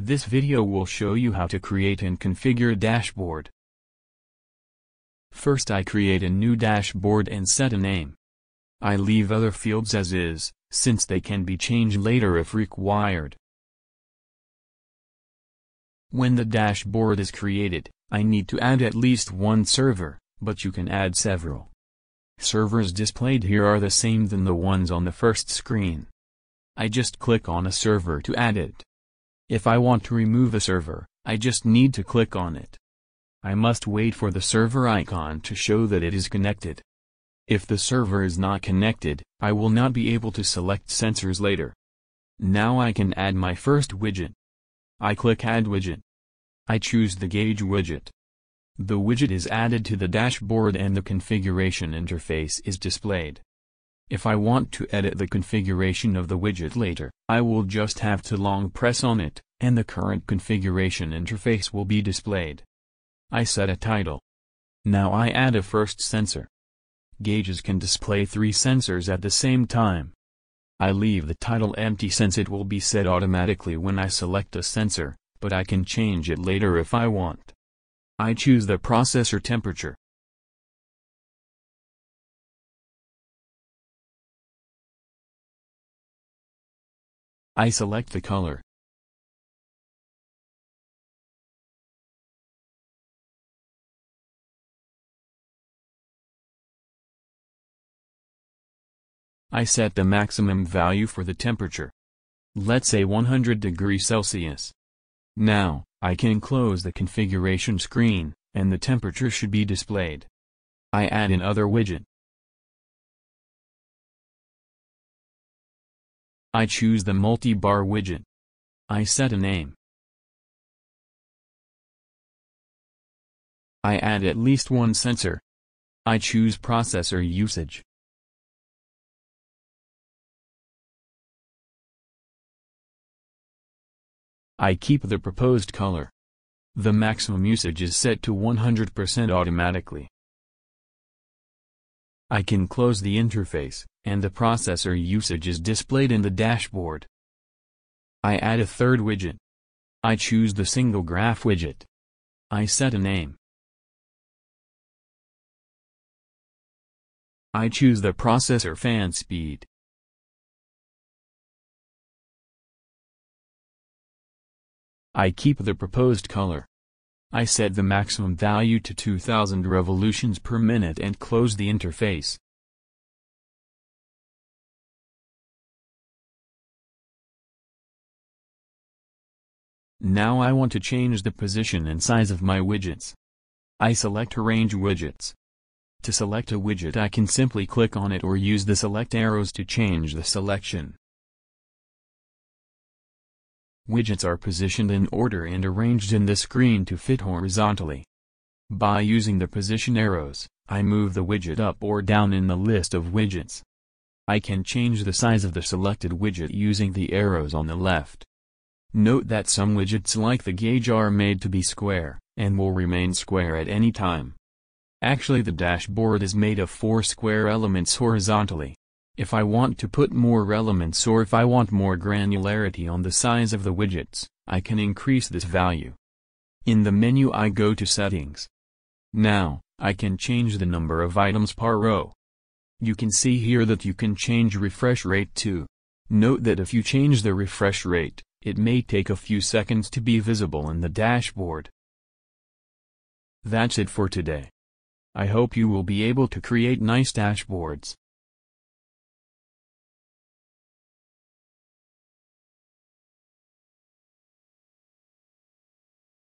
This video will show you how to create and configure a dashboard. First I create a new dashboard and set a name. I leave other fields as is, since they can be changed later if required. When the dashboard is created, I need to add at least one server, but you can add several. Servers displayed here are the same than the ones on the first screen. I just click on a server to add it. If I want to remove a server, I just need to click on it. I must wait for the server icon to show that it is connected. If the server is not connected, I will not be able to select sensors later. Now I can add my first widget. I click Add Widget. I choose the Gauge widget. The widget is added to the dashboard and the configuration interface is displayed. If I want to edit the configuration of the widget later, I will just have to long press on it, and the current configuration interface will be displayed. I set a title. Now I add a first sensor. Gauges can display three sensors at the same time. I leave the title empty since it will be set automatically when I select a sensor, but I can change it later if I want. I choose the processor temperature. I select the color. I set the maximum value for the temperature. Let's say 100 degrees Celsius. Now, I can close the configuration screen, and the temperature should be displayed. I add another widget. I choose the multi-bar widget. I set a name. I add at least one sensor. I choose processor usage. I keep the proposed color. The maximum usage is set to 100% automatically. I can close the interface, and the processor usage is displayed in the dashboard. I add a third widget. I choose the single graph widget. I set a name. I choose the processor fan speed. I keep the proposed color. I set the maximum value to 2000 revolutions per minute and close the interface. Now I want to change the position and size of my widgets. I select Arrange Widgets. To select a widget I can simply click on it or use the select arrows to change the selection. Widgets are positioned in order and arranged in the screen to fit horizontally. By using the position arrows, I move the widget up or down in the list of widgets. I can change the size of the selected widget using the arrows on the left. Note that some widgets like the gauge are made to be square, and will remain square at any time. Actually the dashboard is made of four square elements horizontally. If I want to put more elements or if I want more granularity on the size of the widgets, I can increase this value. In the menu I go to Settings. Now, I can change the number of items per row. You can see here that you can change refresh rate too. Note that if you change the refresh rate, it may take a few seconds to be visible in the dashboard. That's it for today. I hope you will be able to create nice dashboards.